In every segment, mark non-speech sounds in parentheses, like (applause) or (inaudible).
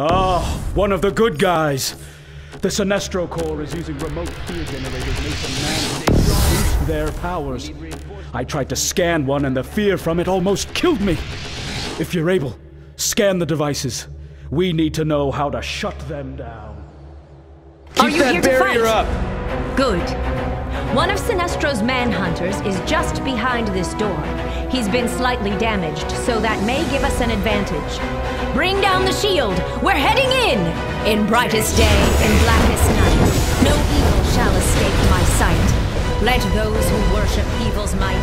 Ah, one of the good guys. The Sinestro Corps is using remote fear generators made from man to boost their powers. I tried to scan one and the fear from it almost killed me. If you're able, scan the devices. We need to know how to shut them down. Are you that here barrier to fight? up! Good. One of Sinestro's manhunters is just behind this door. He's been slightly damaged, so that may give us an advantage. Bring down the shield. We're heading in! In brightest day, in blackest night, no evil shall escape my sight. Let those who worship evil's might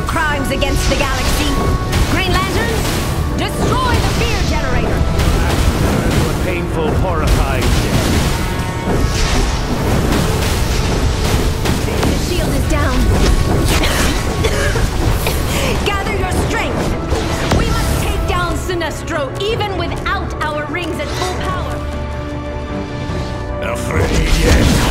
your crimes against the galaxy. Green Lanterns, destroy the fear generator! A painful, horrifying The shield is down. (coughs) Gather your strength! We must take down Sinestro even without our rings at full power. Afraid yet?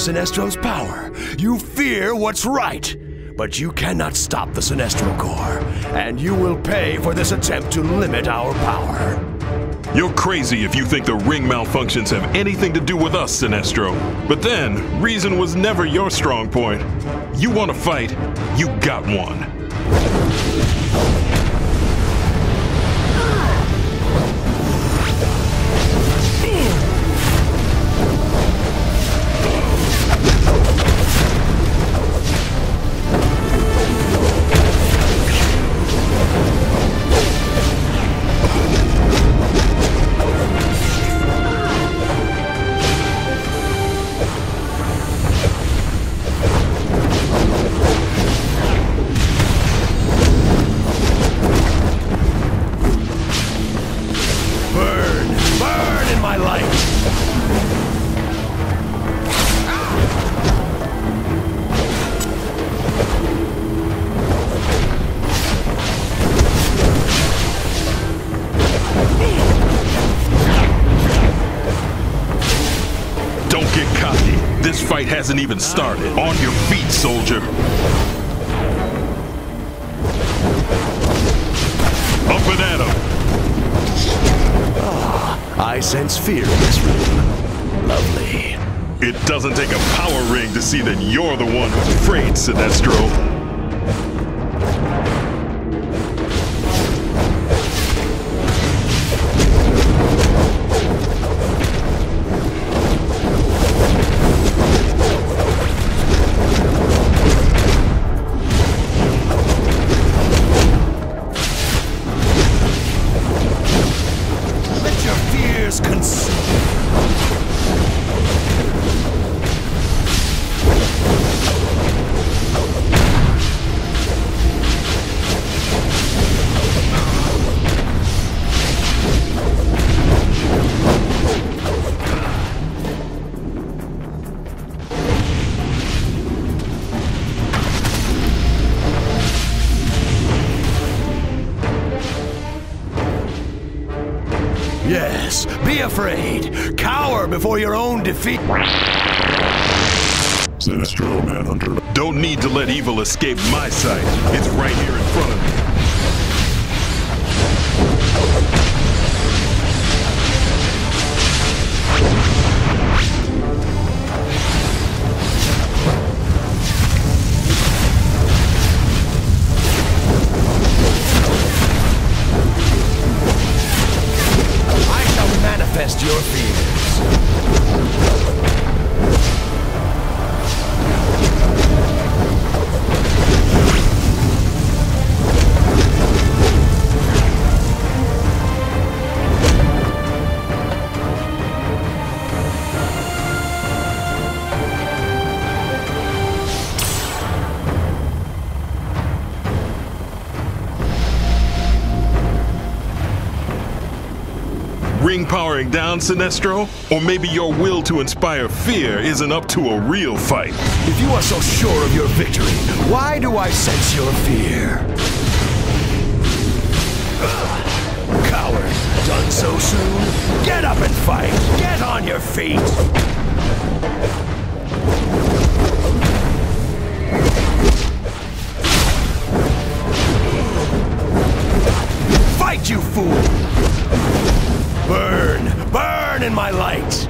Sinestro's power. You fear what's right. But you cannot stop the Sinestro Corps, and you will pay for this attempt to limit our power. You're crazy if you think the ring malfunctions have anything to do with us, Sinestro. But then, reason was never your strong point. You want to fight, you got one. Hasn't even started. On your feet, soldier. Up and at him. I sense fear in this room. Lovely. It doesn't take a power ring to see that you're the one who's afraid, Sinestro. Your fears Yes, be afraid. Cower before your own defeat. Sinestro Manhunter. Don't need to let evil escape my sight. It's right here in front of me. Your fears. Ring powering down, Sinestro? Or maybe your will to inspire fear isn't up to a real fight. If you are so sure of your victory, why do I sense your fear? Coward, done so soon? Get up and fight! Get on your feet! My!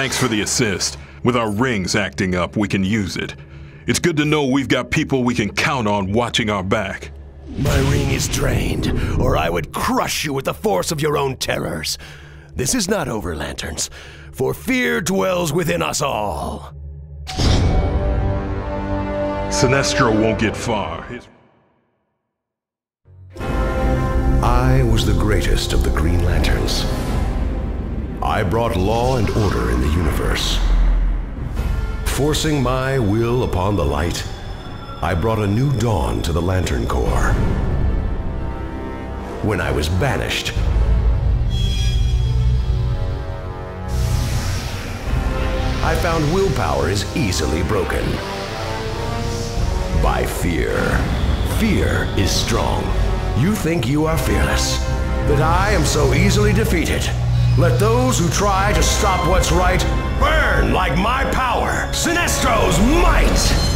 Thanks for the assist. With our rings acting up, we can use it. It's good to know we've got people we can count on watching our back. My ring is drained, or I would crush you with the force of your own terrors. This is not over, Lanterns, for fear dwells within us all. Sinestro won't get far. His- I was the greatest of the Green Lanterns. I brought law and order in the universe. Forcing my will upon the light, I brought a new dawn to the Lantern Corps. When I was banished, I found willpower is easily broken. By fear. Fear is strong. You think you are fearless, but I am so easily defeated. Let those who try to stop what's right burn like my power, Sinestro's might!